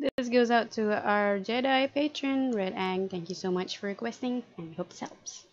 This goes out to our Jedi patron, Red Ang. Thank you so much for requesting, and hope this helps.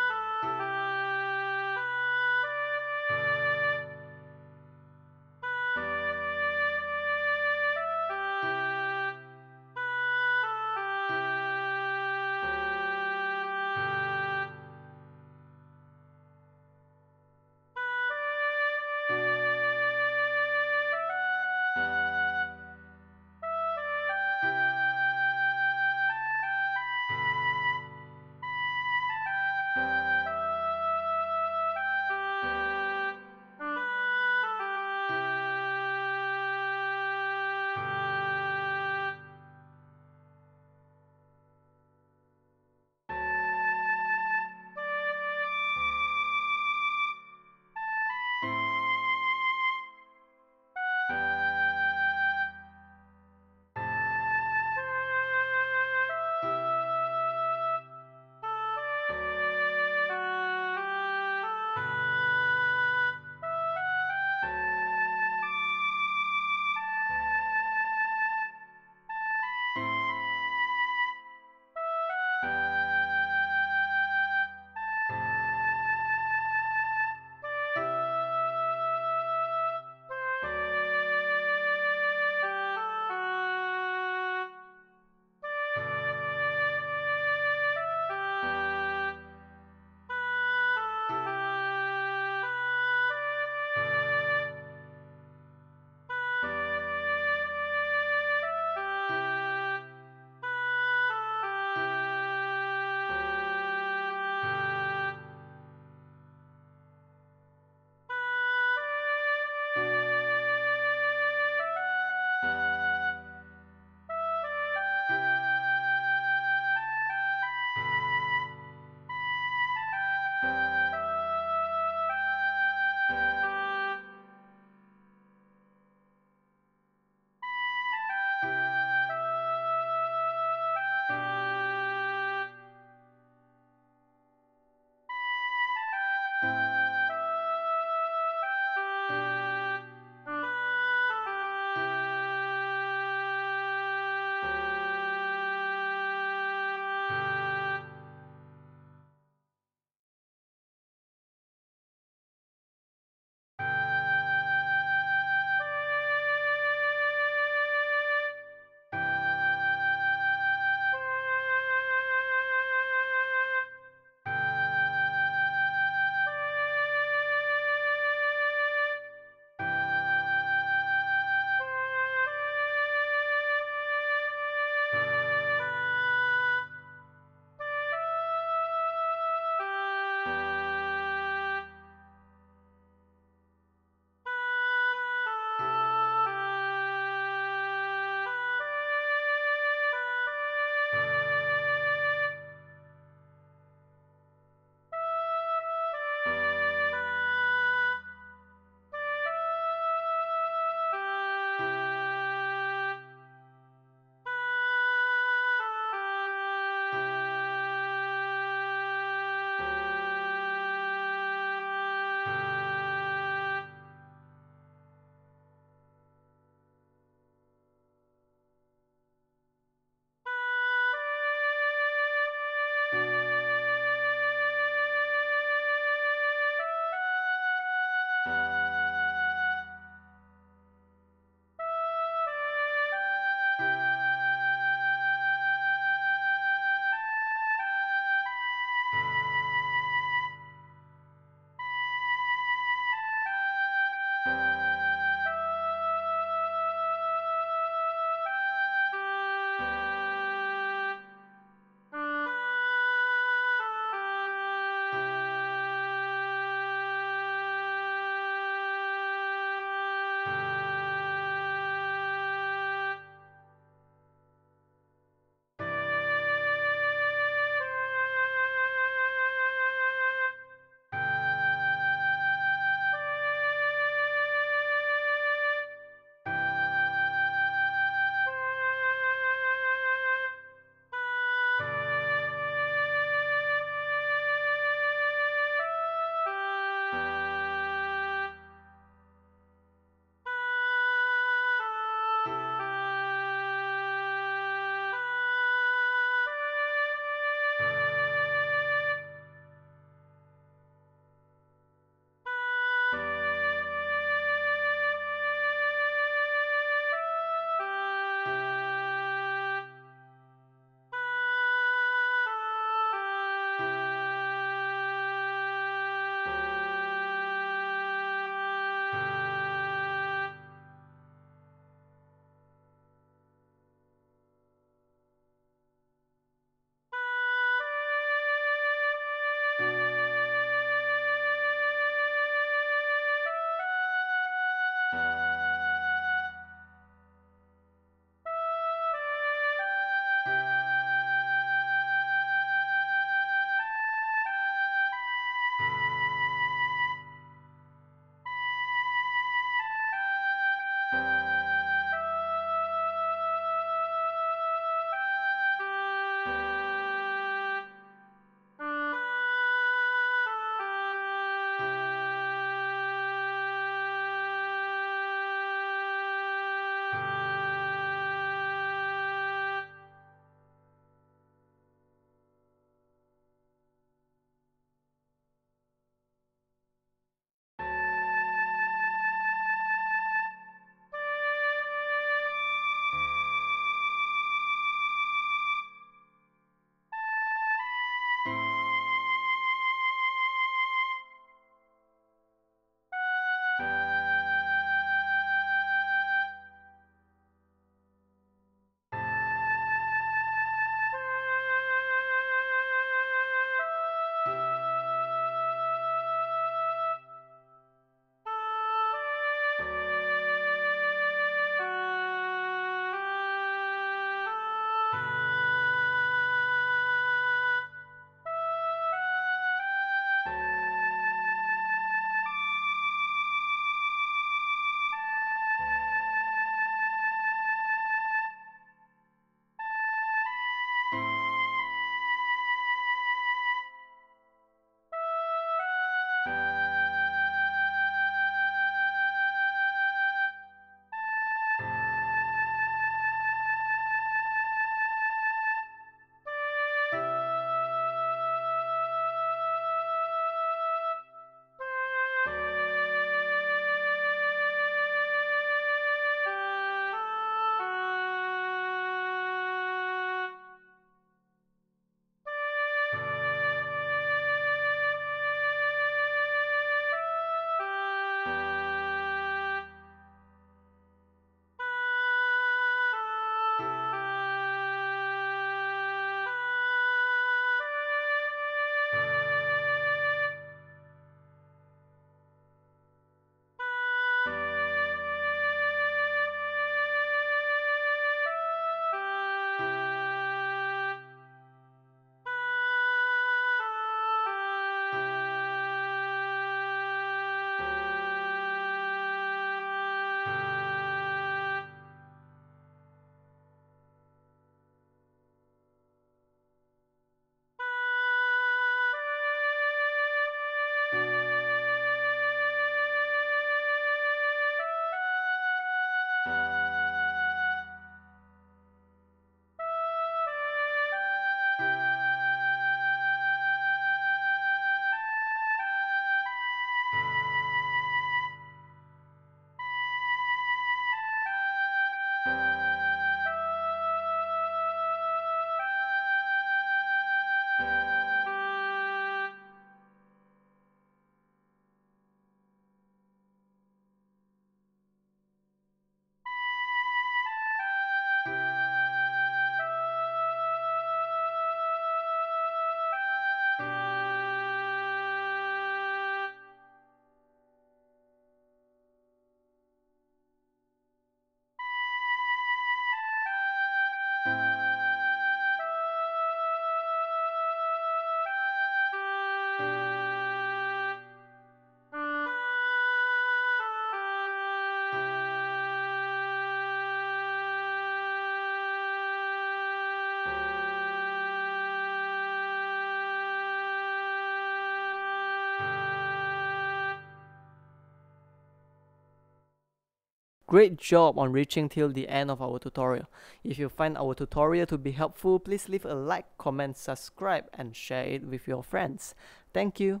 Great job on reaching till the end of our tutorial. If you find our tutorial to be helpful, please leave a like, comment, subscribe and share it with your friends. Thank you.